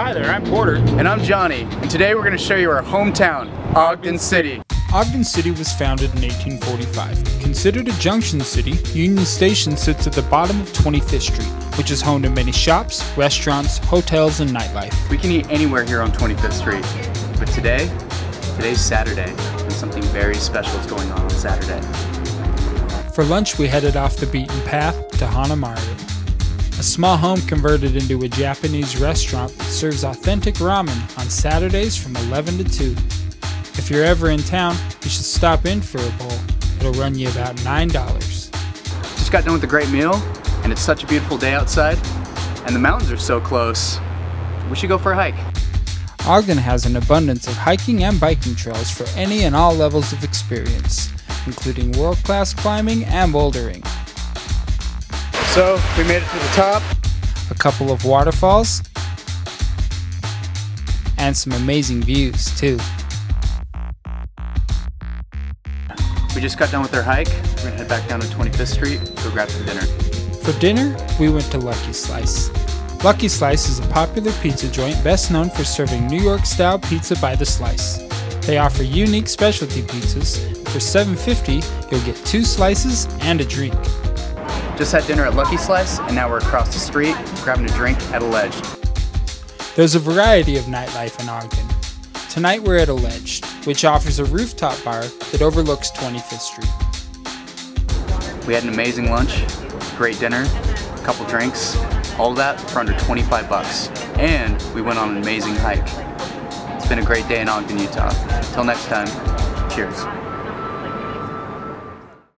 Hi there, I'm Porter. And I'm Jonny, and today we're going to show you our hometown, Ogden City. Ogden City was founded in 1845. Considered a junction city, Union Station sits at the bottom of 25th Street, which is home to many shops, restaurants, hotels, and nightlife. We can eat anywhere here on 25th Street, but today, today's Saturday, and something very special is going on on Saturday. For lunch, we headed off the beaten path to Hanamaru, a small home converted into a Japanese restaurant that serves authentic ramen on Saturdays from 11 to 2. If you're ever in town, you should stop in for a bowl. It'll run you about $9. Just got done with a great meal, and it's such a beautiful day outside, and the mountains are so close. We should go for a hike. Ogden has an abundance of hiking and biking trails for any and all levels of experience, including world-class climbing and bouldering. So, we made it to the top. A couple of waterfalls. And some amazing views, too. We just got done with our hike. We're gonna head back down to 25th Street, go grab some dinner. For dinner, we went to Lucky Slice. Lucky Slice is a popular pizza joint best known for serving New York style pizza by the slice. They offer unique specialty pizzas. For $7.50, you'll get two slices and a drink. Just had dinner at Lucky Slice, and now we're across the street grabbing a drink at Alleged. There's a variety of nightlife in Ogden. Tonight we're at Alleged, which offers a rooftop bar that overlooks 25th Street. We had an amazing lunch, great dinner, a couple drinks, all that for under 25 bucks. And we went on an amazing hike. It's been a great day in Ogden, Utah. Until next time, cheers.